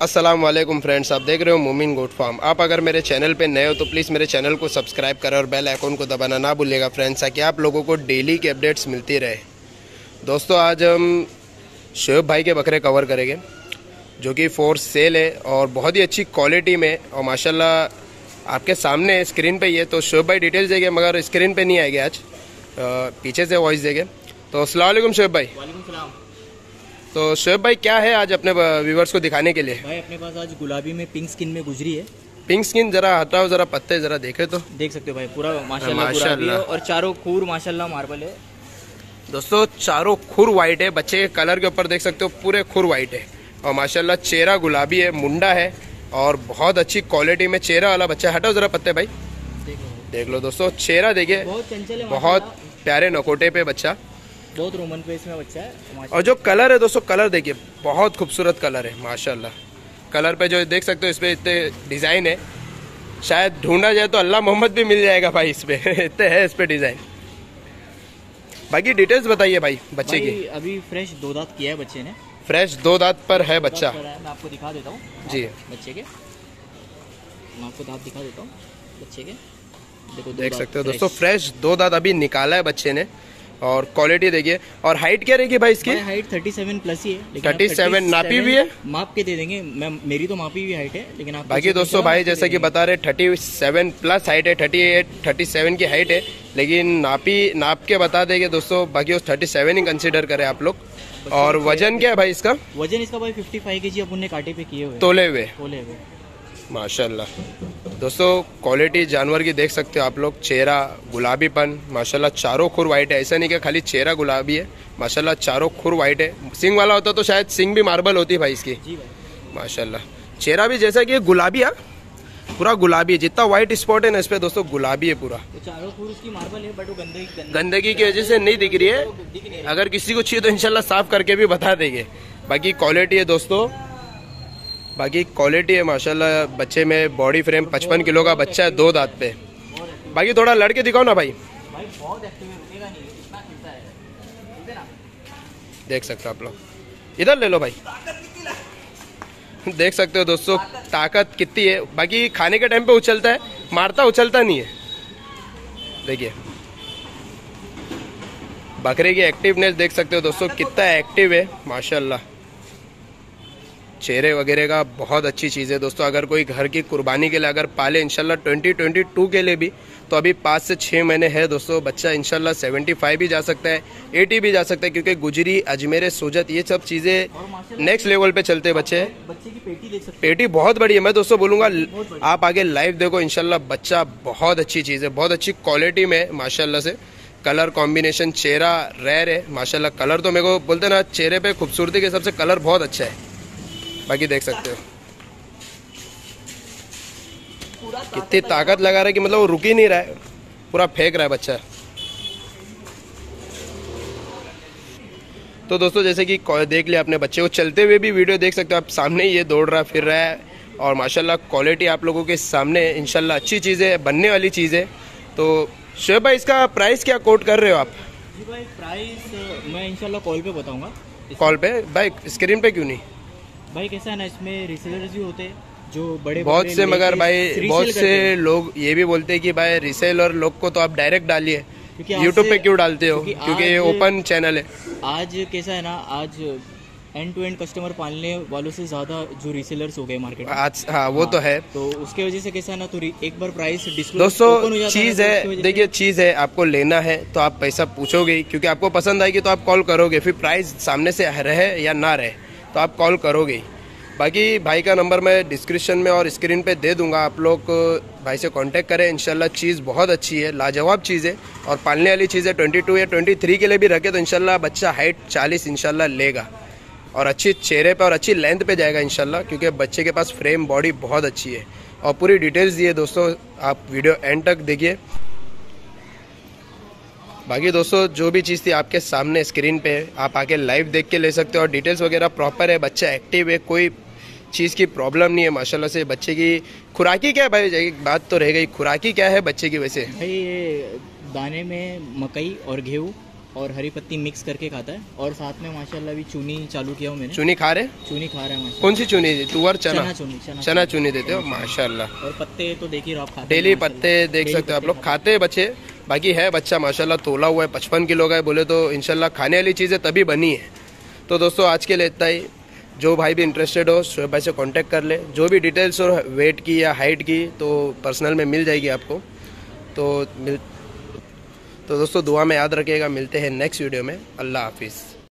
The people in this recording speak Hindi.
अस्सलाम वालेकुम फ्रेंड्स आप देख रहे हो मोमिन गोट फार्म आप अगर मेरे चैनल पे नए हो तो प्लीज़ मेरे चैनल को सब्सक्राइब करें और बेल आइकन को दबाना ना भूलिएगा फ्रेंड्स ताकि आप लोगों को डेली की अपडेट्स मिलती रहे। दोस्तों, आज हम शोएब भाई के बकरे कवर करेंगे, जो कि फोर सेल है और बहुत ही अच्छी क्वालिटी में और माशाल्लाह आपके सामने स्क्रीन पर ही है। तो शोएब भाई डिटेल्स देंगे, मगर स्क्रीन पर नहीं आएँगे आज। पीछे से वॉइस देंगे। तो वालेकुम शोएब भाई। तो शोएब भाई क्या है आज अपने व्यूवर्स को दिखाने के लिए? भाई अपने पास आज गुलाबी में पिंक स्किन में गुजरी है। पिंक स्किन जरा हटाओ जरा पत्ते जरा देखे तो। देख सकते हो भाई पूरा माशाल्लाह गुलाबी है और चारों खूर माशाल्लाह मार्बल है। दोस्तों चारों खुर वाइट है बच्चे के कलर के ऊपर देख सकते हो पूरे खुर वाइट है। और माशाल्लाह चेहरा गुलाबी है मुंडा है और बहुत अच्छी क्वालिटी में चेहरा वाला बच्चा है। हटाओ जरा पत्ते भाई। देखो देख लो दोस्तों चेहरा देखिए बहुत चंचल है बहुत प्यारे नकोटे पे बच्चा। बहुत रोमन पे इसमें बच्चा है और जो कलर है दोस्तों कलर देखिए बहुत खूबसूरत कलर है माशाल्लाह। कलर पे जो देख सकते हो इस पे इतने डिज़ाइन है। शायद ढूंढा जाए तो अल्लाह मोहम्मद भी मिल जाएगा भाई इस पे। इतने है इस पे डिज़ाइन बाकी डिटेल्स बताइए भाई बच्चे की। अभी फ्रेश दो दांत किया है बच्चे ने। फ्रेश दो दांत पर है बच्चा। पर है, मैं आपको दिखा देता हूँ। जी। बच्चे के। मैं आपको दांत दिखा देता हूँ बच्चे के। देखो देख सकते हो दोस्तों फ्रेश दो दांत अभी निकाला है बच्चे ने। और क्वालिटी देखिए। और हाइट क्या रहेगी भाई इसकी? हाइट 37 प्लस ही है आप 37 नापी भी है? माप के दे देंगे। मैं मेरी तो मापी हुई हाइट है लेकिन आप बाकी दोस्तों भाई जैसा कि बता रहे थर्टी सेवन प्लस हाइट है थर्टी एट थर्टी सेवन की हाइट है लेकिन नापी नाप के बता देंगे दोस्तों बाकी उस थर्टी सेवन ही कंसिडर करें आप लोग। और वज़न क्या है भाई इसका? वज़न इसका भाई 55 केजी अपन ने कांटे पे किए हुए तोले हुए। तोले हुए। माशाल्लाह। दोस्तों क्वालिटी जानवर की देख सकते हो आप लोग चेहरा गुलाबीपन माशाल्लाह चारों खुर वाइट है। ऐसा नहीं कि खाली चेहरा गुलाबी है माशाल्लाह चारों खुर वाइट है। सिंग वाला होता तो शायद सिंग भी मार्बल होती भाई इसकी। माशाल्लाह। चेहरा भी जैसा कि गुलाबी है पूरा गुलाबी है। जितना व्हाइट स्पॉट है ना इस पे दोस्तों गुलाबी है पूरा। गंदगी की वजह से नहीं दिख रही है। अगर किसी को चाहिए तो इनशाला साफ़ करके भी बता देंगे। बाकी क्वालिटी है दोस्तों। बाकी क्वालिटी है माशाल्लाह बच्चे में बॉडी फ्रेम पचपन किलो का बच्चा है दो दांत पे। बाकी थोड़ा लड़के दिखाओ ना भाई। देख सकते हो आप लोग। इधर ले लो भाई। देख सकते हो दोस्तों ताकत कितनी है। बाकी खाने के टाइम पे उछलता है मारता उछलता नहीं है। देखिए। बकरे की एक्टिवनेस देख सकते हो दोस्तों कितना एक्टिव है माशाल्लाह। चेहरे वगैरह का बहुत अच्छी चीज़ है दोस्तों। अगर कोई घर की कुर्बानी के लिए अगर पाले इंशाल्लाह 2022 के लिए भी तो अभी पाँच से छः महीने है दोस्तों। बच्चा इंशाल्लाह 75 भी जा सकता है 80 भी जा सकता है क्योंकि गुजरी अजमेर सोजत ये सब चीज़ें नेक्स्ट लेवल पे चलते बच्चे हैं बच्चे। की पेटी देख सकते पेटी बहुत बड़ी है। मैं दोस्तों बोलूँगा आप आगे लाइव देखो इंशाल्लाह बच्चा बहुत अच्छी चीज़ है बहुत अच्छी क्वालिटी में माशाल्लाह से। कलर कॉम्बिनेशन चेहरा रेयर है माशाल्लाह। कलर तो मेरे को बोलते ना चेहरे पे खूबसूरती के हिसाब से कलर बहुत अच्छा है। बाकी देख सकते हो। कितनी ताकत लगा रहा है कि मतलब वो रुक ही नहीं रहा है। पूरा फेंक रहा है बच्चा। तो दोस्तों जैसे कि देख लिया अपने बच्चे को। चलते हुए भी वीडियो देख सकते हो आप। सामने ही ये दौड़ रहा फिर रहा है। और माशाल्लाह क्वालिटी आप लोगों के सामने इनशाला अच्छी चीज़ है बनने वाली चीज़। है तो शोएब भाई इसका प्राइस क्या कोट कर रहे हो आप? जी भाई प्राइस मैं इंशाल्लाह कॉल पे बताऊँगा। कॉल पे? भाई स्क्रीन पे क्यों नहीं? भाई कैसा है ना इसमें रिसेलर्स भी होते हैं जो बड़े बहुत से मगर भाई बहुत से लोग ये भी बोलते हैं कि भाई रिसेल और लोग को तो आप डायरेक्ट डालिए। यूट्यूब पे क्यों डालते हो? क्योंकि ये ओपन चैनल है। आज कैसा है ना आज एंड टू एंड कस्टमर पालने वालों से ज़्यादा जो रिसेलर्स हो गए मार्केट में। आज हाँ वो तो है तो उसके वजह से कैसा है ना तो एक बार प्राइस दोस्तों चीज़ है देखिए चीज़ है आपको लेना है तो आप पैसा पूछोगे ही, क्योंकि आपको पसंद आएगी तो आप कॉल करोगे फिर प्राइस सामने से रहे या ना रहे। तो आप कॉल करोगे। बाकी भाई का नंबर मैं डिस्क्रिप्शन में और स्क्रीन पे दे दूँगा, आप लोग भाई से कांटेक्ट करें। इंशाल्लाह चीज़ बहुत अच्छी है, लाजवाब चीज़ है और पालने वाली चीज़ है। 22 या 23 के लिए भी रखे तो इंशाल्लाह बच्चा हाइट 40 इंशाल्लाह लेगा और अच्छी चेहरे पे और अच्छी लेंथ पे जाएगा इंशाल्लाह, क्योंकि बच्चे के पास फ्रेम बॉडी बहुत अच्छी है। और पूरी डिटेल्स दिए दोस्तों, आप वीडियो एंड तक देखिए। बाकी दोस्तों जो भी चीज़ थी आपके सामने स्क्रीन पे आप आके लाइव देख के ले सकते हो। और डिटेल्स वगैरह प्रॉपर है बच्चा एक्टिव है कोई चीज़ की प्रॉब्लम नहीं है माशाल्लाह से। बच्चे की खुराकी क्या है भाई? बात तो रह गई। खुराकी क्या है बच्चे की वैसे? भाई ये दाने में मकई और गेहूँ और हरी पत्ती मिक्स करके खाता है। और साथ में माशाल्लाह अभी चूनी चालू किया हूँ मैंने। चुनी खा रहे चूनी खा रहा है कौन सी चुनी? तुअर चना? चना चूनी चना चना। चुनी देते हो? माशाल्लाह। और पत्ते तो देख रहो आप खाते डेली पत्ते देख सकते हो। आप लोग खाते हैं बच्चे? बाकी है बच्चा, माशाल्लाह तोला हुआ है, पचपन किलो का है, बोले तो इनशाला खाने वाली चीज़ें तभी बनी है। तो दोस्तों, आज के लिए इतना ही। जो भाई भी इंटरेस्टेड हो शोएब भाई से कांटेक्ट कर ले। जो भी डिटेल्स हो वेट की या हाइट की तो पर्सनल में मिल जाएगी आपको। तो मिल तो दोस्तों, दुआ में याद रखिएगा। मिलते हैं नेक्स्ट वीडियो में। अल्लाह हाफिज़।